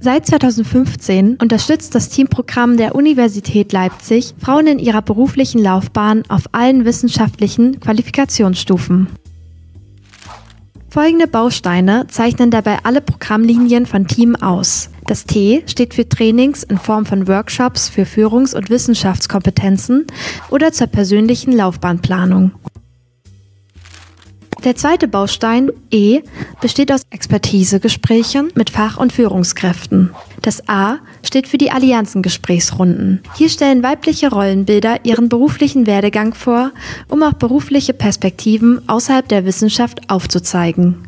Seit 2015 unterstützt das Teamprogramm der Universität Leipzig Frauen in ihrer beruflichen Laufbahn auf allen wissenschaftlichen Qualifikationsstufen. Folgende Bausteine zeichnen dabei alle Programmlinien von Team aus. Das T steht für Trainings in Form von Workshops für Führungs- und Wissenschaftskompetenzen oder zur persönlichen Laufbahnplanung. Der zweite Baustein E besteht aus Expertisegesprächen mit Fach- und Führungskräften. Das A steht für die Allianzengesprächsrunden. Hier stellen weibliche Rollenbilder ihren beruflichen Werdegang vor, um auch berufliche Perspektiven außerhalb der Wissenschaft aufzuzeigen.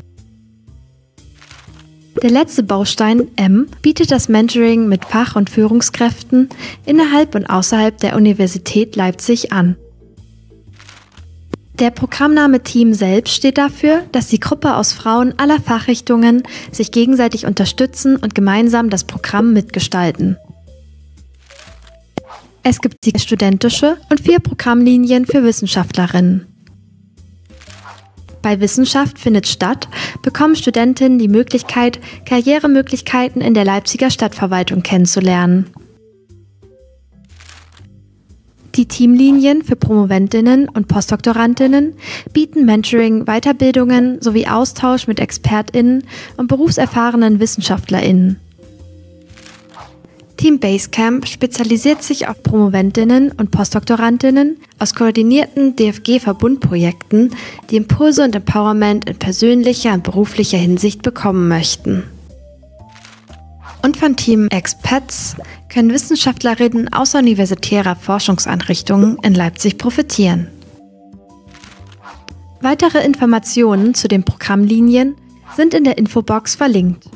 Der letzte Baustein M bietet das Mentoring mit Fach- und Führungskräften innerhalb und außerhalb der Universität Leipzig an. Der Programmname Team selbst steht dafür, dass die Gruppe aus Frauen aller Fachrichtungen sich gegenseitig unterstützen und gemeinsam das Programm mitgestalten. Es gibt die studentische und vier Programmlinien für Wissenschaftlerinnen. Bei Wissenschaft findet statt, bekommen Studentinnen die Möglichkeit, Karrieremöglichkeiten in der Leipziger Stadtverwaltung kennenzulernen. Die Teamlinien für Promoventinnen und Postdoktorandinnen bieten Mentoring, Weiterbildungen sowie Austausch mit Expertinnen und berufserfahrenen Wissenschaftlerinnen. Team Basecamp spezialisiert sich auf Promoventinnen und Postdoktorandinnen aus koordinierten DFG-Verbundprojekten, die Impulse und Empowerment in persönlicher und beruflicher Hinsicht bekommen möchten. Und von Team Expats können Wissenschaftlerinnen außeruniversitärer Forschungseinrichtungen in Leipzig profitieren. Weitere Informationen zu den Programmlinien sind in der Infobox verlinkt.